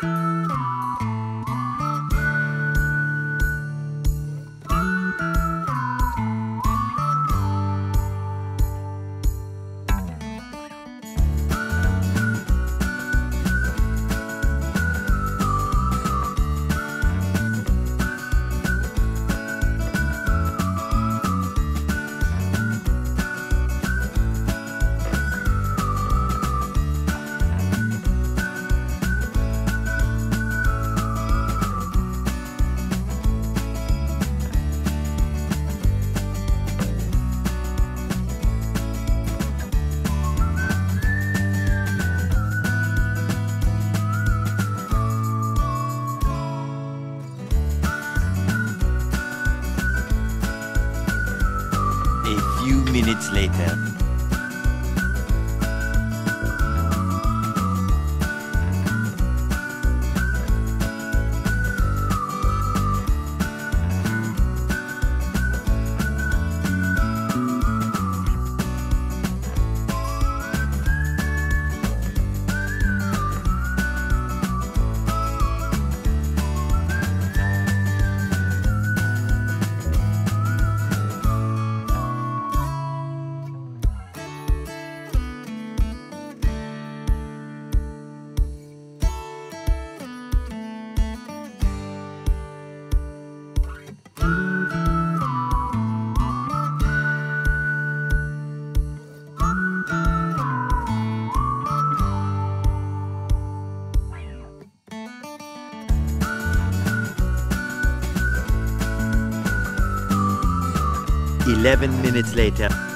Bye. Later. Eleven minutes later.